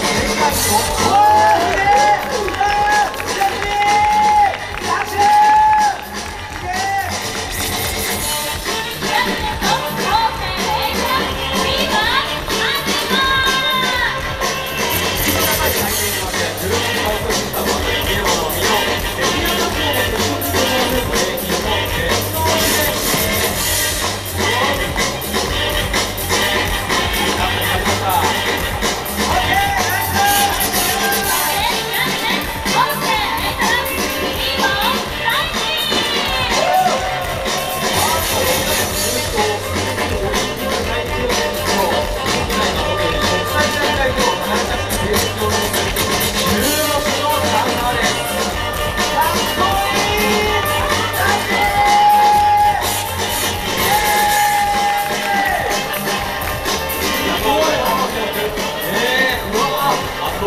谁带头？